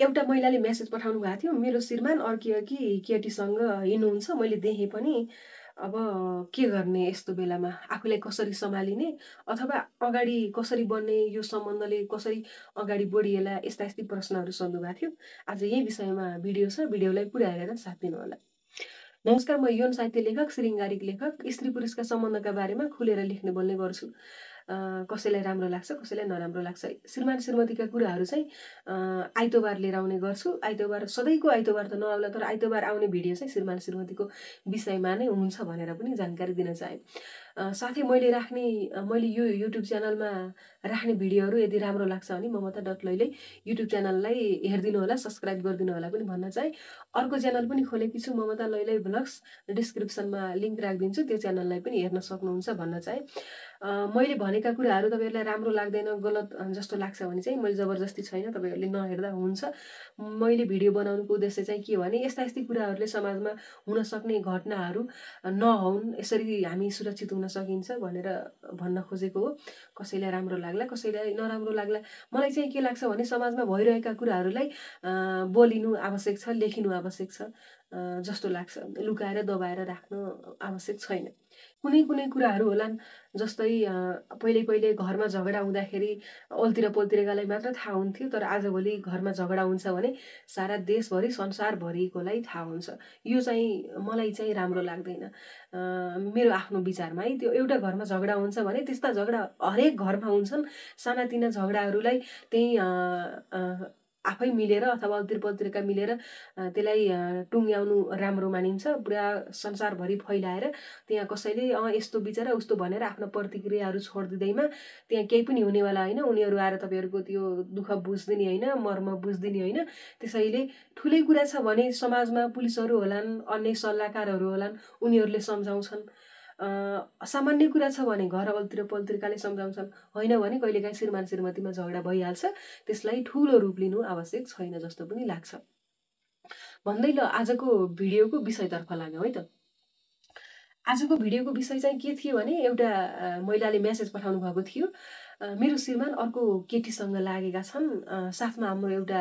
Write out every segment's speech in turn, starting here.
एउटा महिलाले मेसेज पठाउनु भएको थियो मेरो श्रीमान अर्की कि केटीसँग हिँड्नुहुन्छ मैले देखेँ पनि। अब के गर्ने यस्तो बेलामा? आफूलाई कसरी सम्हालिने? अथवा अगाडि कसरी बढ्ने? यो सम्बन्धले कसरी अगाडि बढिएला? यस्ता यस्तै प्रश्नहरू सोध्नु भएको थियो। आज यही विषयमा भिडियो छ। भिडियोलाई पुरा हेरेर साथ दिनु होला। नमस्कार म यौन साहित्य लेखक श्रृङ्गारिक लेखक। स्त्री पुरुषका सम्बन्धका बारेमा खुलेर लेख्ने बोल्ने गर्छु। कसैलाई राम्रो लाग्छ कसैलाई नराम्रो लाग्छ। श्रीमान श्रीमतीका कुराहरू चाहिँ आइतबार लिएर आउने गर्छु। आइतबार सधैँको आइतबार त नआउला तर आइतबार आउने भिडियो चाहिँ श्रीमान श्रीमतीको विषयमा नै हुन्छ भनेर पनि जानकारी दिन चाहे। साथै मैले राख्ने मैले यो युट्युब च्यानलमा राख्ने भिडियोहरू यदि राम्रो लाग्छ भने ममता डट लैले युट्युब च्यानललाई हेरिदिनु होला सब्सक्राइब गरिदिनु होला पनि भन्न चाहे। अर्को च्यानल पनि खोलेकी छु ममता लैलै ब्लग्स डिस्क्रिप्सनमा लिङ्क राखिदिन्छु त्यो च्यानललाई पनि हेर्न सक्नुहुन्छ भन्न चाहे। मैले भनेका कुराहरू तपाईँहरूलाई राम्रो लाग्दैन गलत जस्तो लाग्छ भने चाहिँ मैले जबरजस्ती छैन तपाईँहरूले नहेर्दा हुन्छ। मैले भिडियो बनाउनुको उद्देश्य चाहिँ के भने यस्ता यस्तै कुराहरूले समाजमा हुन सक्ने घटनाहरू नहुन् यसरी हामी सुरक्षित हुन सकिन्छ भनेर भन्न खोजेको हो। कसैलाई राम्रो लाग्ला कसैलाई नराम्रो लाग्ला। मलाई चाहिँ के लाग्छ भने समाजमा भइरहेका कुराहरूलाई बोलिनु आवश्यक छ लेखिनु आवश्यक छ। जस्तो लाग्छ। लुकाएर दबाएर राख्नु आवश्यक छैन। कुनै कुनै कुराहरू होलान् जस्तै पहिले पहिले घरमा झगडा हुँदाखेरि अल्तिर पल्तिरेकालाई मात्र थाहा हुन्थ्यो तर आजभोलि घरमा झगडा हुन्छ भने सारा देशभरि संसारभरिकोलाई थाहा हुन्छ। यो चाहिँ मलाई चाहिँ राम्रो लाग्दैन। मेरो आफ्नो विचारमा है त्यो एउटा घरमा झगडा हुन्छ भने त्यस्ता झगडा हरेक घरमा हुन्छन्। सानातिना झगडाहरूलाई त्यही आफै मिलेर अथवा अल्तिर पल्तिरका मिलेर त्यसलाई टुङ्ग्याउनु राम्रो मानिन्छ। पुरा संसारभरि फैलाएर त्यहाँ कसैले अँ यस्तो बिचरा उस्तो भनेर आफ्नो प्रतिक्रियाहरू छोडिदिँदैमा त्यहाँ केही पनि हुनेवाला होइन। उनीहरू आएर तपाईँहरूको त्यो दुःख बुझिदिने होइन मर्म बुझिदिने होइन। त्यसैले ठुलै कुरा छ भने समाजमा पुलिसहरू होलान् अन्य सल्लाहकारहरू होलान् उनीहरूले सम्झाउँछन्। सामान्य कुरा छ भने घर अल्तिर पल्तिरकाले सम्झाउँछन् होइन भने कहिलेकाहीँ श्रीमान श्रीमतीमा झगडा भइहाल्छ। त्यसलाई ठुलो रूप लिनु आवश्यक छैन जस्तो पनि लाग्छ। भन्दै ल आजको भिडियोको विषयतर्फ लाग्यौँ है त। आजको भिडियोको विषय चाहिँ के थियो भने एउटा महिलाले म्यासेज पठाउनु भएको थियो। मेरो श्रीमान अर्को केटीसँग लागेका छन्। साथमा हाम्रो एउटा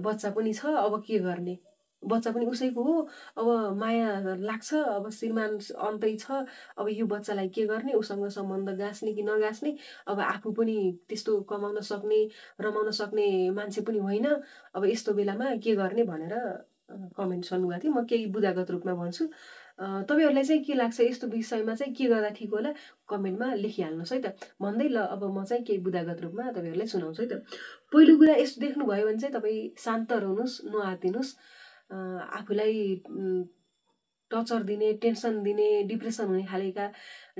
बच्चा पनि छ। अब के गर्ने? बच्चा पनि उसैको हो। अब माया लाग्छ अब श्रीमान अन्तै छ। अब यो बच्चालाई के गर्ने? उसँग सम्बन्ध गाँच्ने कि नगाँच्ने? अब आफू पनि त्यस्तो कमाउन सक्ने रमाउन सक्ने मान्छे पनि होइन। अब यस्तो बेलामा के गर्ने भनेर कमेन्ट सुन्नुभएको थियो। म केही बुदागत रूपमा भन्छु। तपाईँहरूलाई चाहिँ के लाग्छ? यस्तो विषयमा चाहिँ के गर्दा ठिक होला? कमेन्टमा लेखिहाल्नुहोस् है त। भन्दै ल अब म चाहिँ केही बुदागत रूपमा तपाईँहरूलाई सुनाउँछु है त। पहिलो कुरा यस्तो देख्नुभयो भने चाहिँ तपाईँ शान्त रहनुहोस् नआतिनुहोस्। आफूलाई टर्चर दिने टेन्सन दिने डिप्रेसन हुने खालेका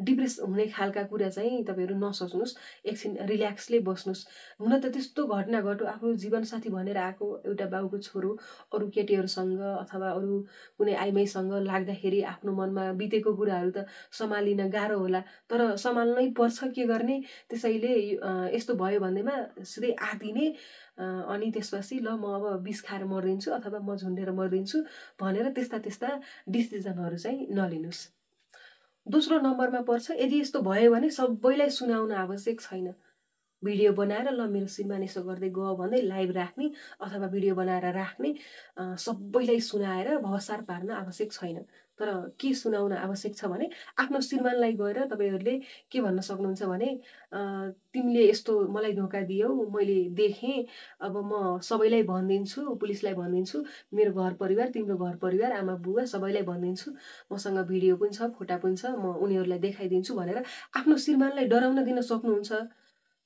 डिप्रेस हुने खालका कुरा चाहिँ तपाईँहरू नसोच्नुहोस्। एकछिन रिल्याक्सले बस्नुहोस्। हुन त त्यस्तो घटना घटो आफ्नो जीवनसाथी भनेर आएको एउटा बाउको छोरो अरू केटीहरूसँग अथवा अरू कुनै आइमाईसँग लाग्दाखेरि आफ्नो मनमा बितेको कुराहरू त सम्हालिन गाह्रो होला। तर सम्हाल्नै पर्छ के गर्ने? त्यसैले यस्तो भयो भन्दैमा सिधै आतिने अनि त्यसपछि ल म अब बिस खाएर मरिदिन्छु अथवा म झुन्डेर मरिदिन्छु भनेर त्यस्ता त्यस्ता डिसिजनहरू चाहिँ नलिनुहोस्। दोस्रो नम्बरमा पर्छ यदि यस्तो भयो भने सबैलाई सुनाउन आवश्यक छैन। भिडियो बनाएर ल मेरो श्रीमान यसो गर्दै गयो भन्दै लाइभ राख्ने अथवा भिडियो बनाएर राख्ने सबैलाई सुनाएर भवसार पार्न आवश्यक छैन। तर के सुनाउन आवश्यक छ भने आफ्नो श्रीमानलाई गएर तपाईँहरूले के भन्न सक्नुहुन्छ भने तिमीले यस्तो मलाई धोका दियौ मैले देखेँ अब म सबैलाई भनिदिन्छु पुलिसलाई भनिदिन्छु मेरो घर परिवार तिम्रो घर परिवार आमा बुवा सबैलाई भनिदिन्छु मसँग भिडियो पनि छ फोटा पनि छ म उनीहरूलाई देखाइदिन्छु भनेर आफ्नो श्रीमानलाई डराउन दिन सक्नुहुन्छ।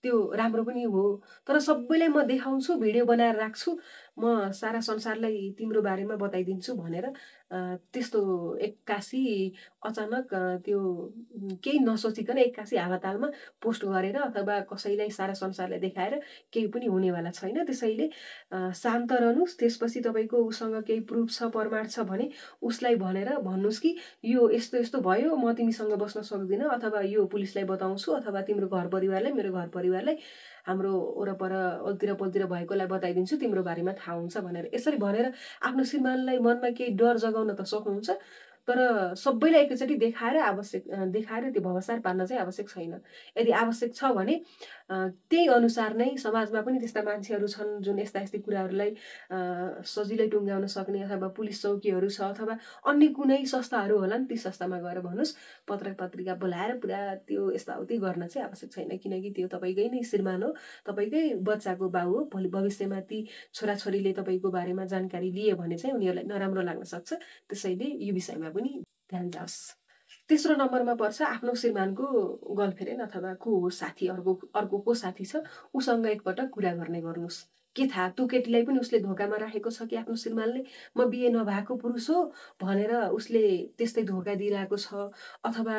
त्यो राम्रो पनि हो। तर सबैलाई म देखाउँछु भिडियो बनाएर राख्छु। म सारा संसारलाई तिम्रो बारेमा बताइदिन्छु भनेर त्यस्तो एक्कासी अचानक त्यो केही नसोचिकन एक्कासी हावातालमा पोस्ट गरेर अथवा कसैलाई सारा संसारलाई देखाएर केही पनि हुनेवाला छैन। त्यसैले शान्त रहनुहोस्। त्यसपछि तपाईँको उसँग केही प्रुफ छ प्रमाण छ भने उसलाई भनेर भन्नुहोस् कि यो यस्तो यस्तो भयो म तिमीसँग बस्न सक्दिनँ अथवा यो पुलिसलाई बताउँछु अथवा तिम्रो घर परिवारलाई मेरो घर परिवारलाई। हाम्रो वरपर अल्तिर पल्तिर भएकोलाई बताइदिन्छु तिम्रो बारेमा थाहा हुन्छ भनेर। यसरी भनेर आफ्नो श्रीमानलाई मनमा केही डर जगाउन त सक्नुहुन्छ तर सबैलाई एकैचोटि देखाएर आवश्यक देखाएर त्यो भवसार पार्न चाहिँ आवश्यक छैन। यदि आवश्यक छ भने त्यही अनुसार नै समाजमा पनि त्यस्ता मान्छेहरू छन् जुन यस्ता यस्तै कुराहरूलाई सजिलै टुङ्ग्याउन सक्ने अथवा पुलिस चौकीहरू छ अथवा अन्य कुनै संस्थाहरू होला नि ती संस्थामा गएर भन्नुहोस्। पत्र पत्रिका बोलाएर पुरा त्यो यस्ताउति गर्न चाहिँ आवश्यक छैन। किनकि त्यो तपाईँकै नै श्रीमान हो तपाईँकै बच्चाको बाउ हो भोलि भविष्यमा ती छोराछोरीले तपाईँको बारेमा जानकारी लिए भने चाहिँ उनीहरूलाई नराम्रो लाग्न सक्छ। त्यसैले यो विषयमा पनि ध्यान जाओस्। तेस्रो नम्बरमा पर्छ आफ्नो श्रीमानको गर्लफ्रेन्ड अथवा को हो साथी अर्को अर्को को साथी छ उसँग एकपटक कुरा गर्ने गर्नुहोस्। के थाहा? त्यो केटीलाई पनि उसले धोकामा राखेको छ कि आफ्नो श्रीमानले म बिहे नभएको पुरुष हो भनेर उसले त्यस्तै धोका दिइरहेको छ अथवा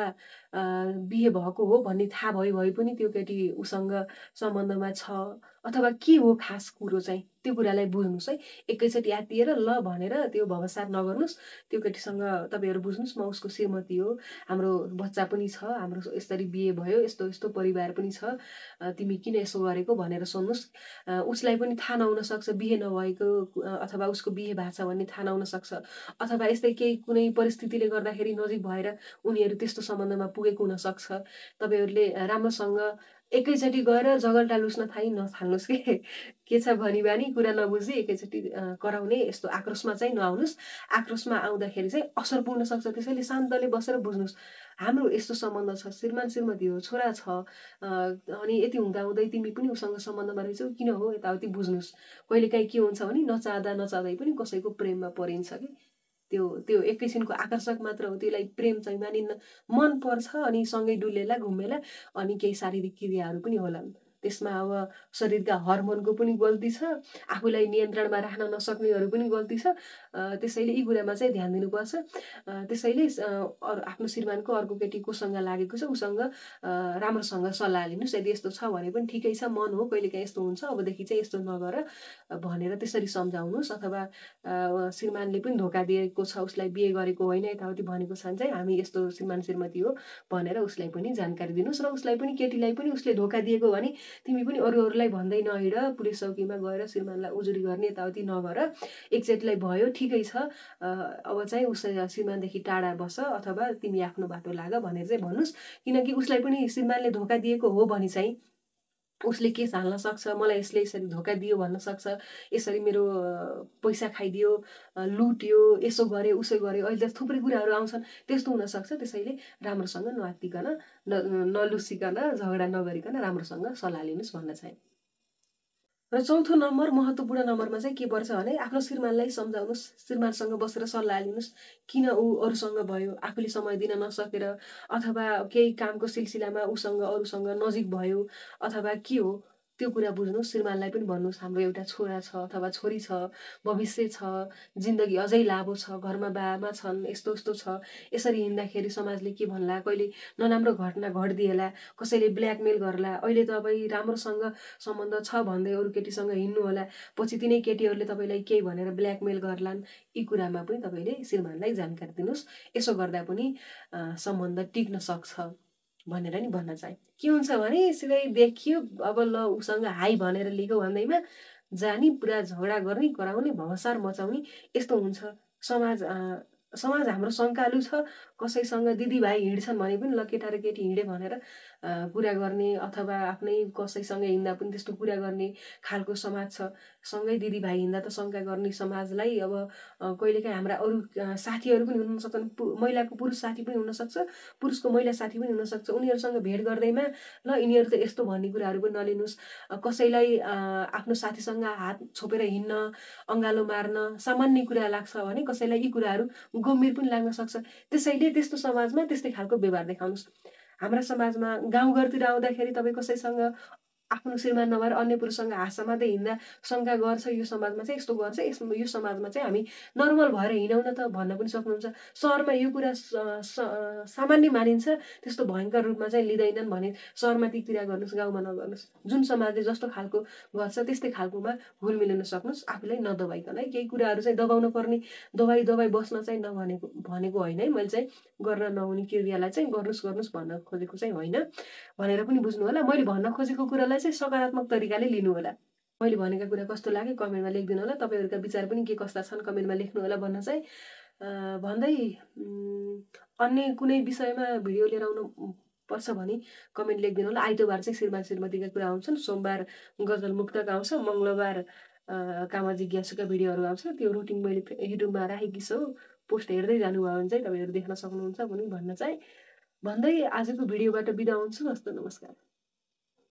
बिहे भएको हो भन्ने थाहा भयो भए पनि त्यो केटी उसँग सम्बन्धमा छ अथवा के हो खास कुरो चाहिँ? त्यो कुरालाई बुझ्नुहोस् है। एकैचोटि दिएर ल भनेर त्यो भवसार नगर्नुहोस्। त्यो केटीसँग तपाईँहरू बुझ्नुहोस् म उसको श्रीमती हो। हाम्रो बच्चा पनि छ हाम्रो यसरी बिहे भयो यस्तो यस्तो परिवार पनि छ। तिमी किन यसो गरेको भनेर सोध्नुहोस्। उसलाई पनि थाहा नहुन सक्छ बिहे नभएको अथवा उसको बिहे भएको छ भन्ने थाहा नहुन सक्छ। अथवा यस्तै केही कुनै परिस्थितिले गर्दाखेरि नजिक भएर उनीहरू त्यस्तो सम्बन्धमा पुगेको हुनसक्छ तपाईँहरूले राम्रोसँग एकैचोटि गएर झगल्टा लुस्न थाइ नथाल्नुहोस् कि? के छ भनी बानी कुरा नबुझी एकैचोटि कराउने यस्तो आक्रोशमा चाहिँ नआउनुहोस् आक्रोशमा आउँदाखेरि चाहिँ असर पुग्न सक्छ। त्यसैले शान्तले बसेर बुझ्नुहोस् हाम्रो यस्तो सम्बन्ध छ। श्रीमान श्रीमती हो छोरा छ अनि यति हुँदा हुँदै तिमी पनि उसँग सम्बन्धमा रहेछौ किन हो? यताउति बुझ्नुहोस् कहिलेकाहीँ के हुन्छ भने नचाहँदा नचाहँदै पनि कसैको प्रेममा परिन्छ कि? त्यो त्यो एकैछिनको आकर्षक मात्र हो। त्यसलाई प्रेम चाहिँ मानिन्न। मन पर्छ अनि सँगै डुलेला घुमेला अनि केही शारीरिक क्रियाहरू पनि होलान्। त्यसमा अब शरीरका हर्मोनको पनि गल्ती छ आफूलाई नियन्त्रणमा राख्न नसक्नेहरू पनि गल्ती छ त्यसैले यी कुरामा चाहिँ ध्यान दिनुपर्छ। त्यसैले आफ्नो श्रीमानको अर्को केटी कोसँग लागेको छ उसँग राम्रोसँग सल्लाह लिनुहोस् यदि यस्तो छ भने पनि ठिकै छ मन हो कहिले काहीँ यस्तो हुन्छ अबदेखि चाहिँ यस्तो नगर भनेर त्यसरी सम्झाउनुहोस् अथवा श्रीमानले पनि धोका दिएको छ उसलाई बिहे गरेको होइन यताउति भनेको छ भने चाहिँ हामी यस्तो श्रीमान श्रीमती हो भनेर उसलाई पनि जानकारी दिनुहोस् र उसलाई पनि केटीलाई पनि उसले धोका दिएको भने तिमी पनि अरू अरूलाई भन्दै नहिँड पुलिस चौकीमा गएर श्रीमानलाई उजुरी गर्ने यताउति नगर। एकचोटिलाई भयो ठिकै छ। अब चाहिँ उस श्रीमानदेखि टाढा बस अथवा तिमी आफ्नो बाटो लाग भनेर चाहिँ भन्नुहोस् किनकि उसलाई पनि श्रीमानले धोका दिएको हो भने चाहिँ। उसले के हाल्न सक्छ मलाई यसले यसरी धोका दियो भन्न सक्छ यसरी मेरो पैसा खाइदियो लुट्यो यसो गरे उसो गर्यो अहिले त थुप्रै कुराहरू आउँछन्। त्यस्तो हुनसक्छ त्यसैले राम्रोसँग नआत्तिकन नलुसिकन झगडा नगरिकन राम्रोसँग सल्लाह लिनुहोस् भन्न चाहे। र चौथो नम्बर महत्त्वपूर्ण नम्बरमा चाहिँ के पर्छ भने आफ्नो श्रीमानलाई सम्झाउनुहोस्। श्रीमानसँग बसेर सल्लाह लिनुहोस् किन ऊ अरूसँग भयो आफूले समय दिन नसकेर अथवा केही कामको सिलसिलामा उसँग अरूसँग नजिक भयो अथवा के हो? त्यो कुरा बुझ्नुहोस् श्रीमानलाई पनि भन्नुहोस् हाम्रो एउटा छोरा छ अथवा छोरी छ भविष्य छ जिन्दगी अझै लाभो छ घरमा बाबामा छन् यस्तो यस्तो छ। यसरी हिँड्दाखेरि समाजले के भन्ला कहिले नराम्रो घटना घटिदिएला कसैले ब्ल्याकमेल गर्ला अहिले तपाईँ राम्रोसँग सम्बन्ध छ भन्दै अरू केटीसँग हिँड्नु होला पछि तिनै केटीहरूले तपाईँलाई केही भनेर ब्ल्याकमेल गर्लान् यी कुरामा पनि तपाईँले श्रीमानलाई जानकारी दिनुहोस्। यसो गर्दा पनि सम्बन्ध टिक्न सक्छ। भनेर नि भन्न चाहे। के हुन्छ भने सिधै देखियो अब ल उसँग हाई भनेर लिएको भन्दैमा जाने पुरा झगडा गर्ने कराउने भवसार मचाउने यस्तो हुन्छ। समाज समाज हाम्रो शङ्कालु छ। कसैसँग दिदीभाइ हिँड्छन् भने पनि ल केटा र केटी हिँडे भनेर कुरा गर्ने अथवा आफ्नै कसैसँग हिँड्दा पनि त्यस्तो कुरा गर्ने खालको समाज छ। सँगै दिदीभाइ हिँड्दा त शङ्का गर्ने समाजलाई अब कहिलेकाहीँ हाम्रा अरू साथीहरू पनि हुन सक्छन् महिलाको पुरुष साथी पनि हुनसक्छ पुरुषको महिला साथी पनि हुनसक्छ। उनीहरूसँग भेट गर्दैमा ल यिनीहरू त यस्तो भन्ने कुराहरू पनि नलिनुहोस्। कसैलाई आफ्नो साथीसँग हात छोपेर हिँड्न अँगालो मार्न सामान्य कुरा लाग्छ भने कसैलाई यी कुराहरू गम्भीर पनि लाग्न सक्छ। त्यसैले त्यस्तो समाजमा त्यस्तै खालको व्यवहार देखाउनुहोस्। हाम्रा समाजमा गाउँघरतिर आउँदाखेरि तपाईँ कसैसँग आफ्नो श्रीमान नभएर अन्य पुरुषसँग हात समात्दै हिँड्दा शङ्का गर्छ यो समाजमा चाहिँ यस्तो गर्छ यस यो समाजमा चाहिँ हामी नर्मल भएर हिँडौँ न त भन्न पनि सक्नुहुन्छ। सहरमा यो कुरा सामान्य मानिन्छ त्यस्तो भयङ्कर रूपमा चाहिँ लिँदैनन् भने सहरमा ती क्रिया गर्नुहोस् गाउँमा नगर्नुहोस्। जुन समाजले जस्तो खालको गर्छ त्यस्तै खालकोमा हुल मिलाउन सक्नुहोस् आफूलाई नदबाइकन है केही कुराहरू चाहिँ दबाउनु पर्ने दबाई दबाई बस्न चाहिँ नभनेको भनेको होइन है मैले चाहिँ गर्न नहुने क्रियालाई चाहिँ गर्नुहोस् गर्नुहोस् भन्न खोजेको चाहिँ होइन भनेर पनि बुझ्नु होला मैले भन्न खोजेको कुरालाई चाहिँ सकारात्मक तरिकाले लिनु होला। मैले भनेका कुरा कस्तो लाग्यो कमेन्टमा लेखिदिनु होला। तपाईँहरूका विचार पनि के कस्ता छन् कमेन्टमा लेख्नु होला भन्न चाहिँ भन्दै अन्य कुनै विषयमा भिडियो लिएर आउनु पर्छ भने कमेन्ट लेखिदिनु होला। आइतबार चाहिँ श्रीमान श्रीमतीका कुरा आउँछन्। सोमबार गजल मुक्तक आउँछ। मङ्गलबार कामा जिज्ञासुका भिडियोहरू आउँछ। त्यो रुटिन मैले युट्युबमा राखेकी छु। पोस्ट हेर्दै जानुभयो भने चाहिँ तपाईँहरू देख्न सक्नुहुन्छ पनि भन्न चाहिँ भन्दै आजको भिडियोबाट बिदा हुन्छु। हस्त नमस्कार।